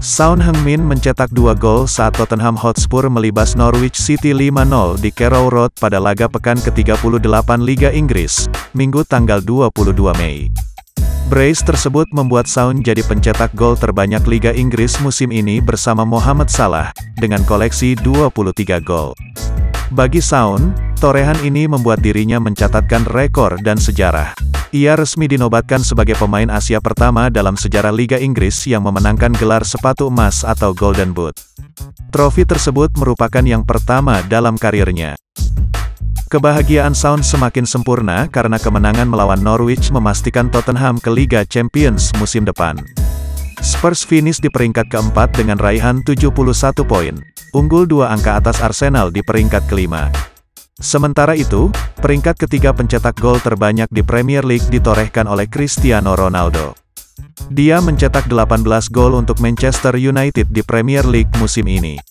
Son Heung-min mencetak dua gol saat Tottenham Hotspur melibas Norwich City 5-0 di Carrow Road pada laga pekan ke-38 Liga Inggris, Minggu tanggal 22 Mei. Brace tersebut membuat Son jadi pencetak gol terbanyak Liga Inggris musim ini bersama Mohamed Salah, dengan koleksi 23 gol. Bagi Son, torehan ini membuat dirinya mencatatkan rekor dan sejarah. Ia resmi dinobatkan sebagai pemain Asia pertama dalam sejarah Liga Inggris yang memenangkan gelar sepatu emas atau Golden Boot. Trofi tersebut merupakan yang pertama dalam karirnya. Kebahagiaan Sound semakin sempurna karena kemenangan melawan Norwich memastikan Tottenham ke Liga Champions musim depan. Spurs finish di peringkat keempat dengan raihan 71 poin, unggul dua angka atas Arsenal di peringkat kelima. Sementara itu, peringkat ketiga pencetak gol terbanyak di Premier League ditorehkan oleh Cristiano Ronaldo. Dia mencetak 18 gol untuk Manchester United di Premier League musim ini.